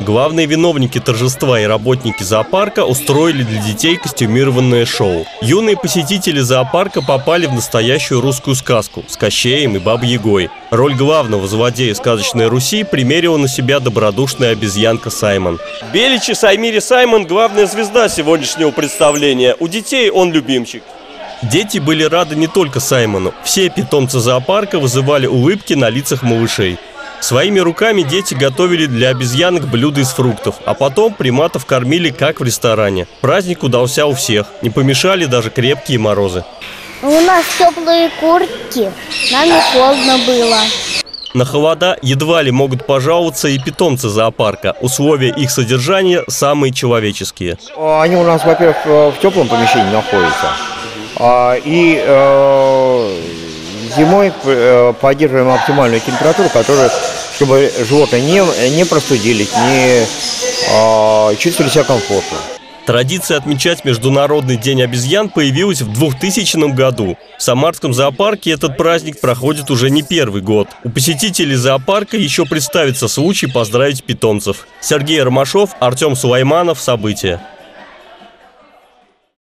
Главные виновники торжества и работники зоопарка устроили для детей костюмированное шоу. Юные посетители зоопарка попали в настоящую русскую сказку с Кощеем и Бабой Ягой. Роль главного злодея сказочной Руси примерила на себя добродушная обезьянка Саймон. Беличи Саймири Саймон – главная звезда сегодняшнего представления. У детей он любимчик. Дети были рады не только Саймону. Все питомцы зоопарка вызывали улыбки на лицах малышей. Своими руками дети готовили для обезьянок блюда из фруктов, а потом приматов кормили, как в ресторане. Праздник удался у всех, не помешали даже крепкие морозы. У нас теплые куртки, нам не холодно было. На холода едва ли могут пожаловаться и питомцы зоопарка. Условия их содержания самые человеческие. Они у нас, во-первых, в теплом помещении находятся. А, и э, зимой э, поддерживаем оптимальную температуру, которая, чтобы животные не, не простудились, не э, чувствовали себя комфортно. Традиция отмечать Международный день обезьян появилась в 2000 году. В Самарском зоопарке этот праздник проходит уже не первый год. У посетителей зоопарка еще представится случай поздравить питомцев. Сергей Ромашов, Артем Сулайманов. События.